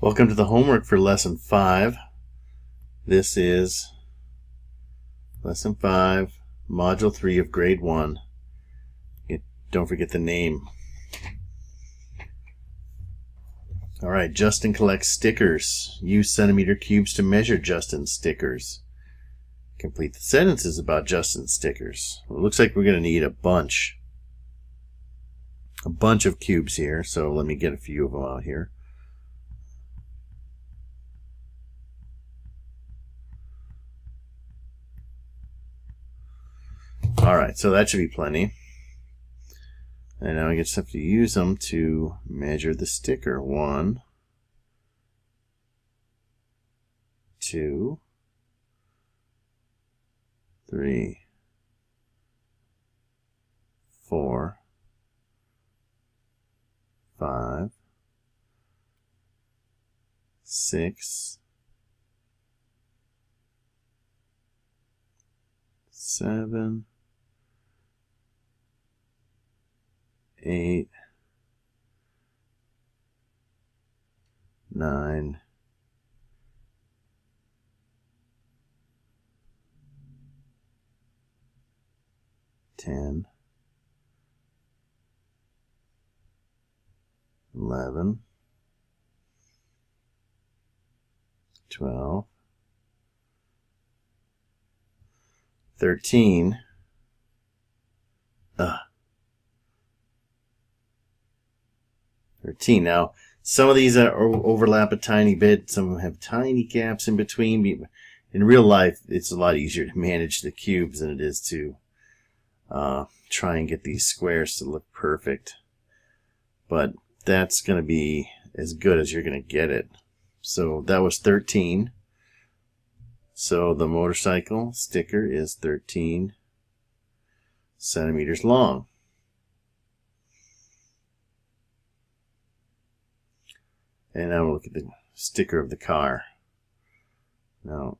Welcome to the homework for lesson 5. This is lesson 5, module 3 of grade 1. It, don't forget the name. Alright, Justin collects stickers. Use centimeter cubes to measure Justin's stickers. Complete the sentences about Justin's stickers. Well, it looks like we're going to need a bunch. A bunch of cubes here, so let me get a few of them out here. Alright, so that should be plenty. And now I just have to use them to measure the sticker. One, two, three, four, five, six, seven, eight, nine, ten, eleven, twelve, thirteen. 13. Now, some of these are overlap a tiny bit. Some have tiny gaps in between. In real life, it's a lot easier to manage the cubes than it is to uh, try and get these squares to look perfect. But that's going to be as good as you're going to get it. So that was 13. So the motorcycle sticker is 13 centimeters long. And now we'll look at the sticker of the car. Now,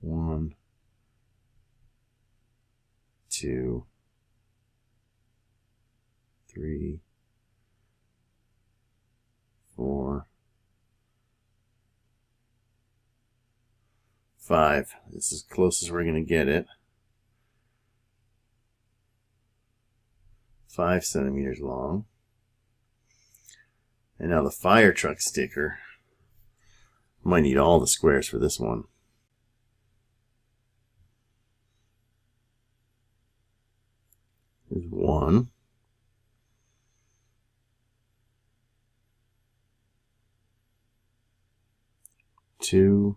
one, two, three, 5. This is as close as we're going to get it. 5 centimeters long. And now the fire truck sticker. Might need all the squares for this one. Is one. Two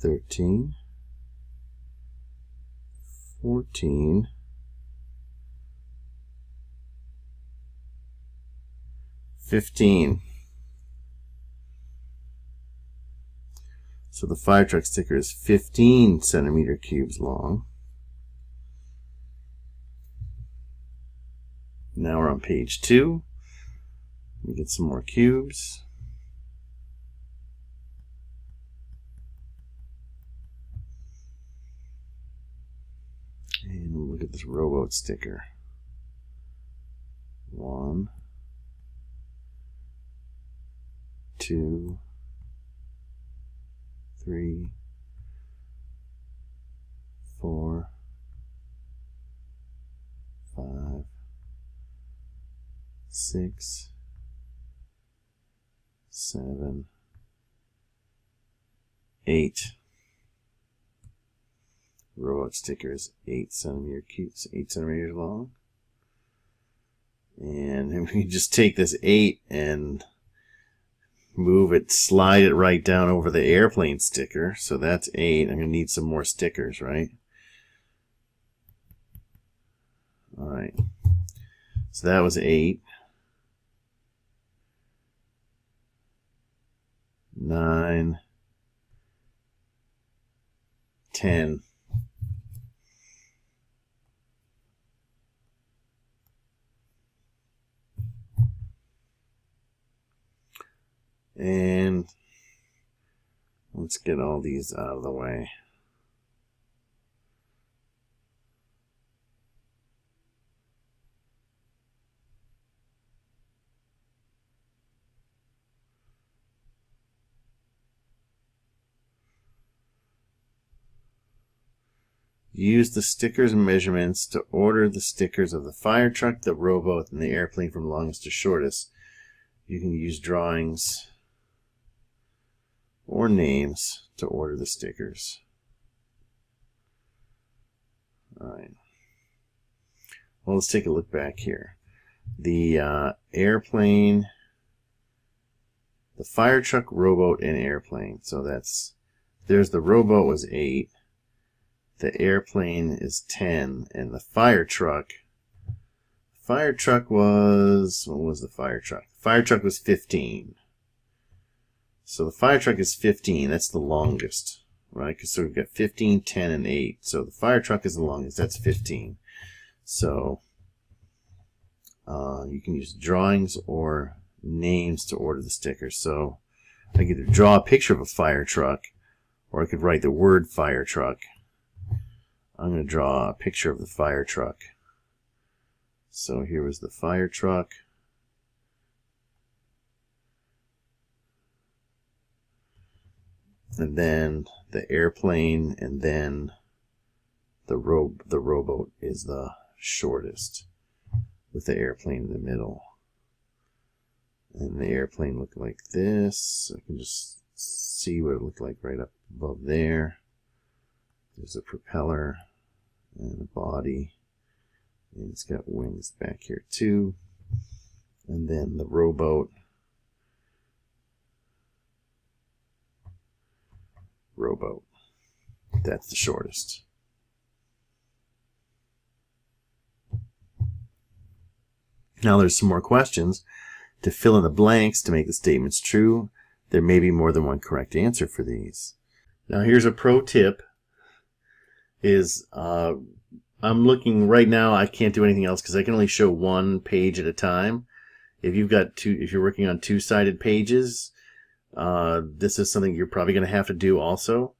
13, 14, 15. So the fire truck sticker is 15 centimeter cubes long. Now we're on page two. We get some more cubes. And look at this rowboat sticker. One, two, three, four, five, six, seven, eight robot sticker is 8 centimeter cubes, 8 centimeters long. And we just take this 8 and move it, slide it right down over the airplane sticker. So that's 8. I'm going to need some more stickers, right? Alright. So that was 8. 9. 10. And let's get all these out of the way. Use the stickers and measurements to order the stickers of the fire truck, the rowboat, and the airplane from longest to shortest. You can use drawings or names to order the stickers. Alright. Well, let's take a look back here. The uh, airplane, the fire truck, rowboat, and airplane. So that's, there's the rowboat was 8 the airplane is 10, and the fire truck, fire truck was, what was the fire truck? Fire truck was 15. So the fire truck is 15. That's the longest, right? Because so we've got 15, 10, and 8. So the fire truck is the longest. That's 15. So uh, you can use drawings or names to order the stickers. So I could either draw a picture of a fire truck, or I could write the word fire truck. I'm going to draw a picture of the fire truck. So here was the fire truck. And then the airplane, and then the row the rowboat is the shortest, with the airplane in the middle. And the airplane looked like this. I can just see what it looked like right up above there. There's a propeller and a body. And it's got wings back here too. And then the rowboat. Rowboat. That's the shortest. Now there's some more questions. To fill in the blanks to make the statements true, there may be more than one correct answer for these. Now here's a pro tip is uh, I'm looking right now. I can't do anything else because I can only show one page at a time. If you've got two, if you're working on two-sided pages, uh, this is something you're probably going to have to do also.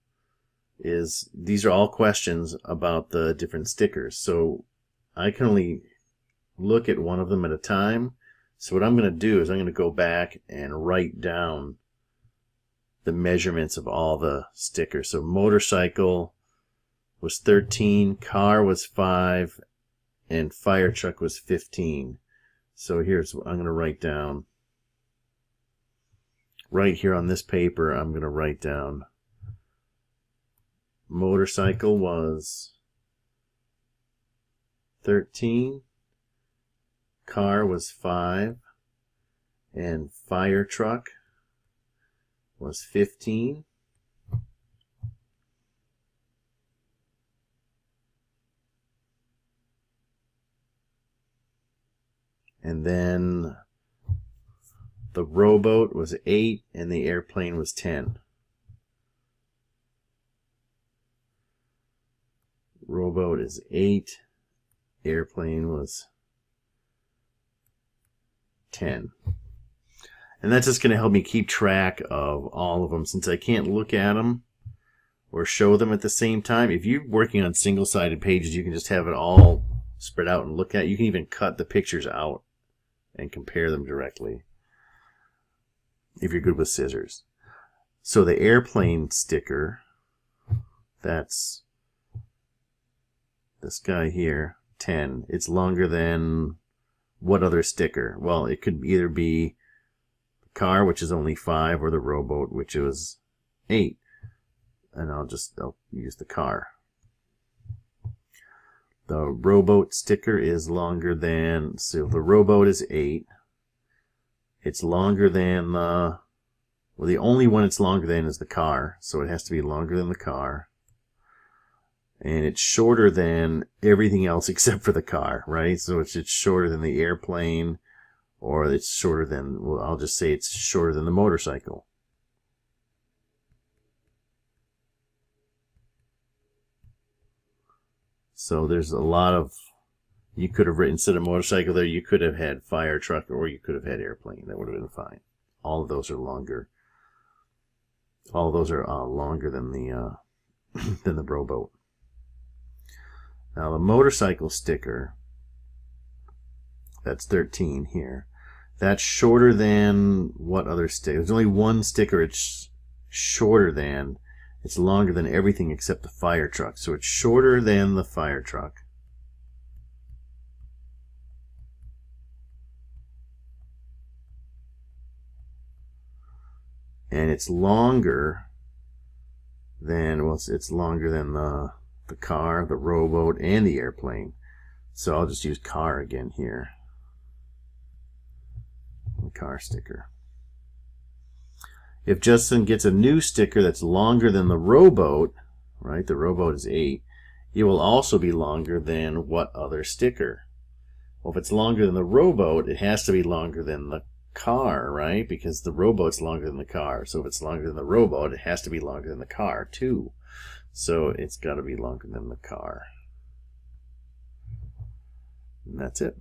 Is these are all questions about the different stickers. So I can only look at one of them at a time. So what I'm going to do is I'm going to go back and write down the measurements of all the stickers. So motorcycle, was 13, car was 5, and fire truck was 15. So here's what I'm going to write down. Right here on this paper, I'm going to write down motorcycle was 13, car was 5, and fire truck was 15. And then the rowboat was 8 and the airplane was 10. Rowboat is 8. Airplane was 10. And that's just going to help me keep track of all of them since I can't look at them or show them at the same time. If you're working on single-sided pages, you can just have it all spread out and look at. You can even cut the pictures out and compare them directly if you're good with scissors. So the airplane sticker, that's this guy here, 10. It's longer than what other sticker? Well, it could either be the car, which is only 5, or the rowboat, which is 8. And I'll just I'll use the car. The rowboat sticker is longer than, so the rowboat is 8. It's longer than the Well, the only one it's longer than is the car, so it has to be longer than the car. And it's shorter than everything else except for the car, right? So it's, it's shorter than the airplane, or it's shorter than, well, I'll just say it's shorter than the motorcycle. So there's a lot of, you could have written, instead of motorcycle there, you could have had fire truck or you could have had airplane. That would have been fine. All of those are longer. All of those are uh, longer than the, uh, than the rowboat. Now the motorcycle sticker, that's 13 here. That's shorter than what other sticker? There's only one sticker it's shorter than. It's longer than everything except the fire truck. So it's shorter than the fire truck. And it's longer than, well, it's, it's longer than the, the car, the rowboat, and the airplane. So I'll just use car again here. The car sticker. If Justin gets a new sticker that's longer than the rowboat, right, the rowboat is 8, it will also be longer than what other sticker? Well, if it's longer than the rowboat, it has to be longer than the car, right? Because the rowboat's longer than the car. So if it's longer than the rowboat, it has to be longer than the car, too. So it's got to be longer than the car. And that's it.